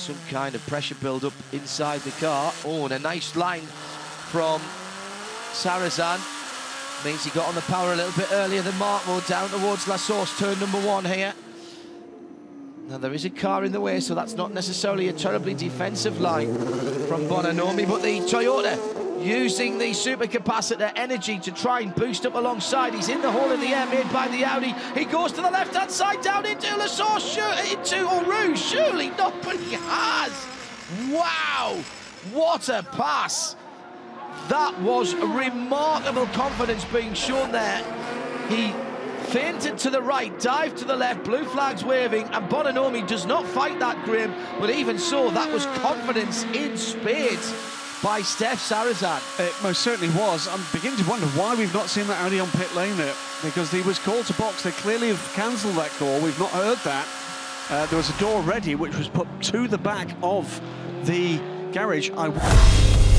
some kind of pressure build-up inside the car. Oh, and a nice line from Sarrazin. Means he got on the power a little bit earlier than Marco down towards La Source, turn number one here. Now there is a car in the way, so that's not necessarily a terribly defensive line from Bonanomi, but the Toyota using the supercapacitor energy to try and boost up alongside. He's in the hole in the air made by the Audi. He goes to the left-hand side, down into La Source, into Surely not, but he has. Wow, what a pass. That was remarkable confidence being shown there. He feinted to the right, dived to the left, blue flags waving, and Bonanomi does not fight that, Graham. But even so, that was confidence in spades by Steph Sarrazin. It most certainly was. I'm beginning to wonder why we've not seen that Audi on pit lane there, because he was called to box. They clearly have cancelled that call. We've not heard that. Uh, there was a door ready, which was put to the back of the garage. I